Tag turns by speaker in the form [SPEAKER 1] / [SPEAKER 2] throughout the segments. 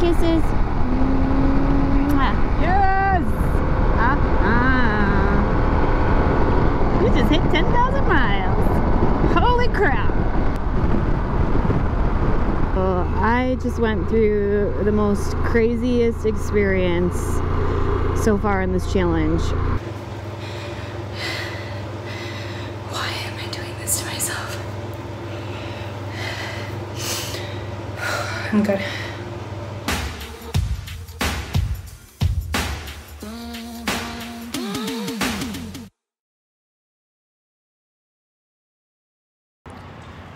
[SPEAKER 1] kisses.
[SPEAKER 2] Yes! Uh-uh. We just hit 10,000 miles. Holy crap. Oh, I just went through the most craziest experience so far in this challenge.
[SPEAKER 3] Why am I doing this to myself? I'm good.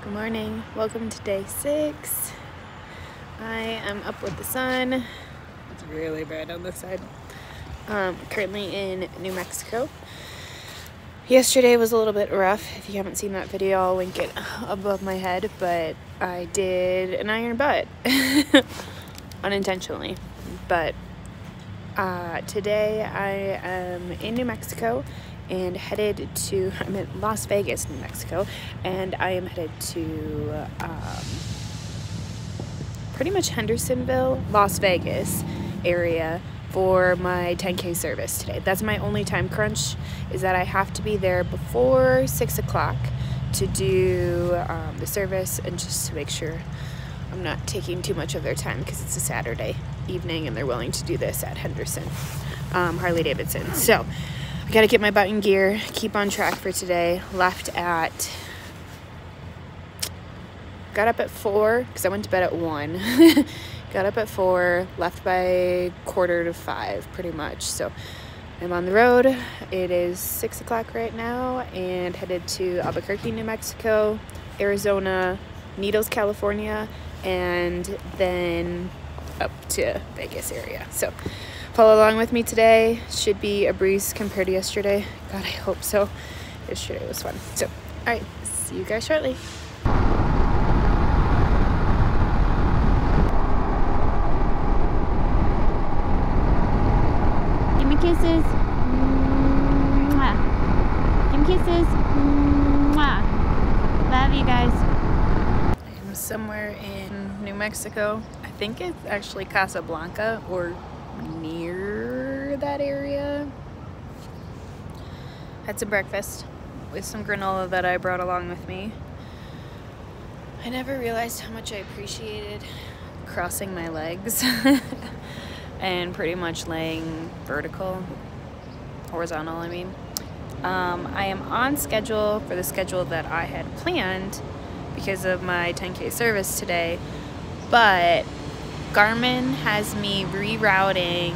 [SPEAKER 2] Good morning. Welcome to day six. I am up with the sun. It's really bright on this side. Um, currently in New Mexico. Yesterday was a little bit rough. If you haven't seen that video, I'll link it above my head. But I did an iron butt unintentionally. But uh, today I am in New Mexico and headed to I'm in Las Vegas, New Mexico, and I am headed to um, pretty much Hendersonville, Las Vegas area for my 10k service today. That's my only time crunch is that I have to be there before six o'clock to do um, the service and just to make sure I'm not taking too much of their time because it's a Saturday evening and they're willing to do this at Henderson um, Harley Davidson. So I gotta get my butt in gear, keep on track for today. Left at, got up at four because I went to bed at one. got up at four, left by quarter to five pretty much. So I'm on the road. It is six o'clock right now and headed to Albuquerque, New Mexico, Arizona, Needles, California, and then up to Vegas area. So follow along with me today. Should be a breeze compared to yesterday. God, I hope so. Yesterday was fun. So, all right, see you guys shortly.
[SPEAKER 1] Give me kisses. Mwah. Give me kisses. Mwah. Love you guys.
[SPEAKER 2] I'm somewhere in New Mexico. I think it's actually Casablanca or near that area. Had some breakfast with some granola that I brought along with me. I never realized how much I appreciated crossing my legs and pretty much laying vertical, horizontal, I mean. Um, I am on schedule for the schedule that I had planned because of my 10K service today, but Garmin has me rerouting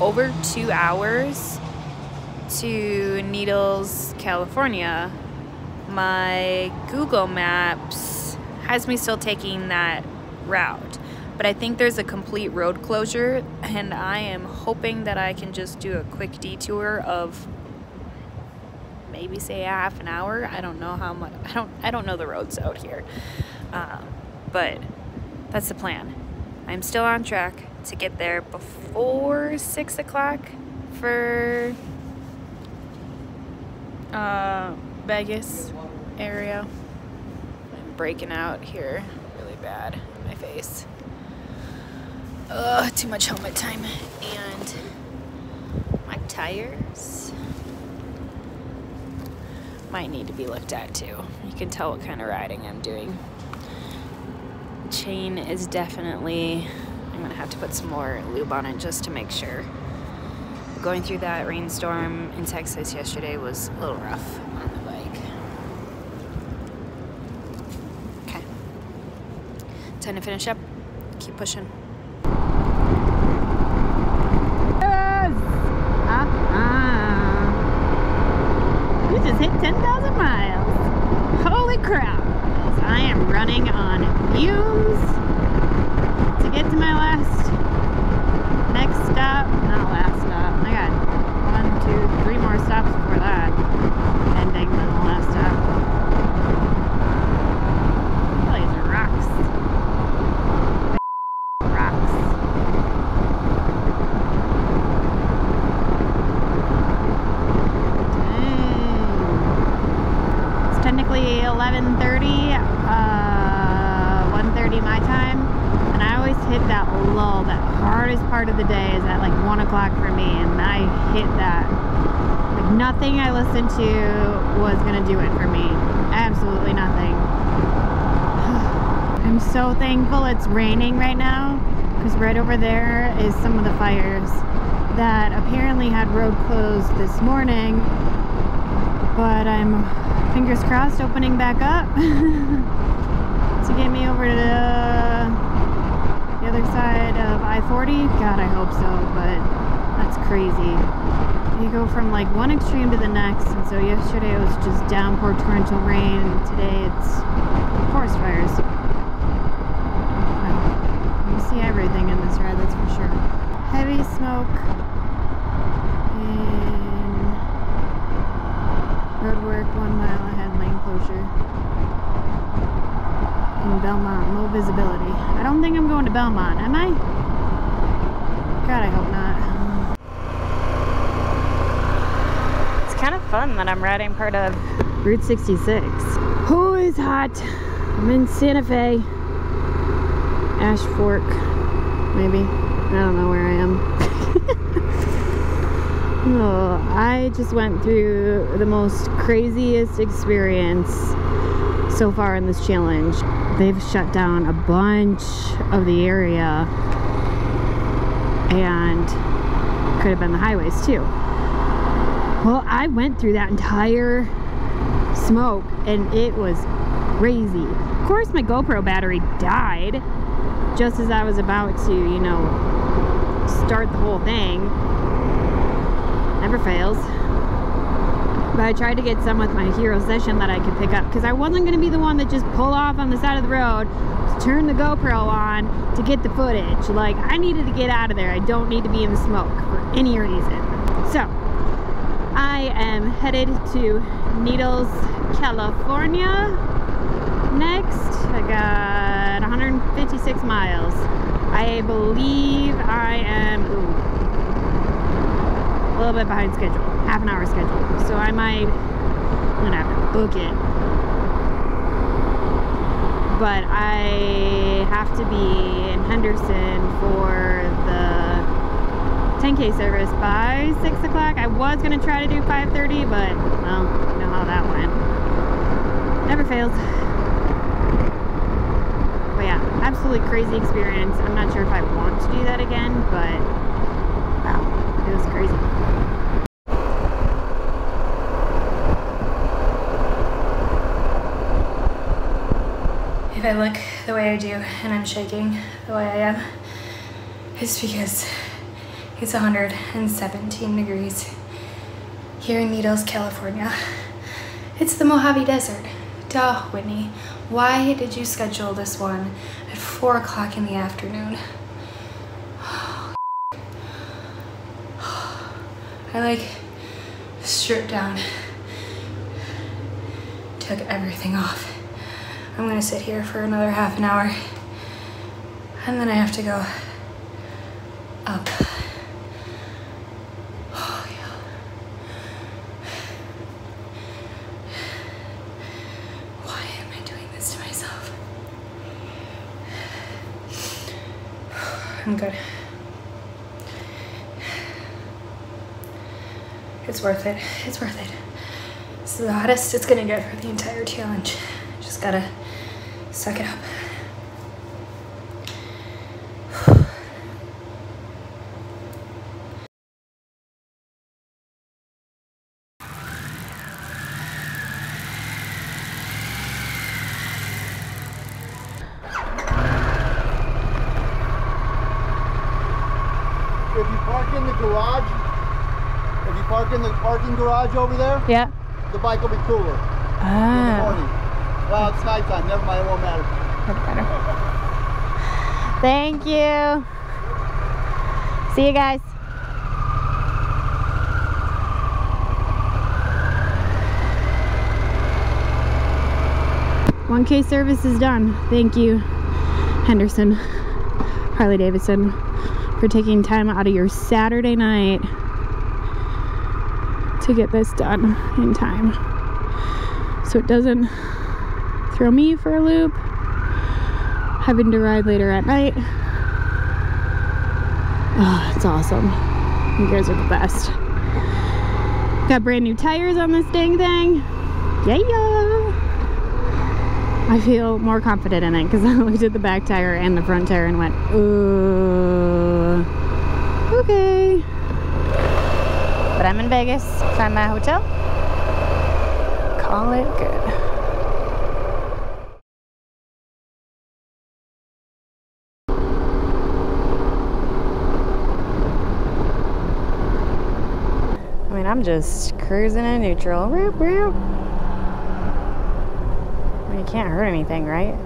[SPEAKER 2] over two hours to Needles, California. My Google Maps has me still taking that route, but I think there's a complete road closure, and I am hoping that I can just do a quick detour of maybe say a half an hour. I don't know how much. I don't. I don't know the roads out here, um, but that's the plan. I'm still on track to get there before six o'clock for uh, Vegas area. I'm breaking out here really bad. In my face. Ugh, too much helmet time and my tires might need to be looked at too. You can tell what kind of riding I'm doing. Chain is definitely, I'm gonna have to put some more lube on it just to make sure. Going through that rainstorm in Texas yesterday was a little rough on the bike. Okay. Time to finish up. Keep pushing.
[SPEAKER 4] Yes! Uh-uh. We just hit 10,000 miles. Holy crap. I am running on fumes to get to my last, next stop, not last stop. I got one, two, three more stops before that. Ending the last stop. These rocks.
[SPEAKER 2] lull. That hardest part of the day is at like one o'clock for me, and I hit that. Like nothing I listened to was gonna do it for me. Absolutely nothing. I'm so thankful it's raining right now because right over there is some of the fires that apparently had road closed this morning. But I'm fingers crossed opening back up to get me over to other side of I-40. God, I hope so, but that's crazy. You go from like one extreme to the next, and so yesterday it was just downpour torrential rain, and today it's forest fires. You see everything in this ride, that's for sure. Heavy smoke in roadwork one mile ahead lane closure in Bellemont, low visibility. I don't think I'm going to Bellemont, am I? God, I hope not.
[SPEAKER 5] It's kind of fun that I'm riding part of
[SPEAKER 2] Route 66. Oh, it's hot. I'm in Santa Fe. Ash Fork, maybe. I don't know where I am. oh, I just went through the most craziest experience so far in this challenge. They've shut down a bunch of the area and could have been the highways too. Well, I went through that entire smoke and it was crazy. Of course, my GoPro battery died just as I was about to, you know, start the whole thing. Never fails. But I tried to get some with my Hero Session that I could pick up because I wasn't going to be the one that just pull off on the side of the road to turn the GoPro on to get the footage. Like, I needed to get out of there. I don't need to be in the smoke for any reason. So, I am headed to Needles, California next. I got 156 miles. I believe I am ooh, a little bit behind schedule, half an hour schedule. So I might, I'm gonna have to book it. But I have to be in Henderson for the 10k service by 6 o'clock. I was gonna try to do 5.30, but well, you know how that went. Never fails. But yeah, absolutely crazy experience. I'm not sure if I want to do that again, but wow, it was crazy.
[SPEAKER 3] I look the way I do and I'm shaking the way I am, it's because it's 117 degrees here in Needles, California. It's the Mojave Desert. Duh, Whitney. Why did you schedule this one at 4 o'clock in the afternoon? I like stripped down, took everything off. I'm gonna sit here for another half an hour and then I have to go up. Oh, yeah. Why am I doing this to myself? I'm good. It's worth it. It's worth it. Is the hottest it's gonna get for the entire challenge. Just gotta suck it up.
[SPEAKER 6] If you park in the garage, if you park in the parking garage over there,
[SPEAKER 5] Yeah.
[SPEAKER 6] the bike will be cooler in the
[SPEAKER 5] Ah.
[SPEAKER 6] Well, it's nighttime. Never mind. It won't matter.
[SPEAKER 5] better. Thank you. See you guys.
[SPEAKER 2] One K service is done. Thank you, Henderson, Harley Davidson, for taking time out of your Saturday night to get this done in time. So it doesn't throw me for a loop having to ride later at night. Oh, it's awesome. You guys are the best. Got brand new tires on this dang thing. Yeah. I feel more confident in it because I looked at the back tire and the front tire and went, ooh, okay. But I'm in Vegas, Find my hotel. Call it good. I'm just cruising in neutral. Roop, roop. I mean, you can't hurt anything, right?